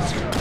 Let's go.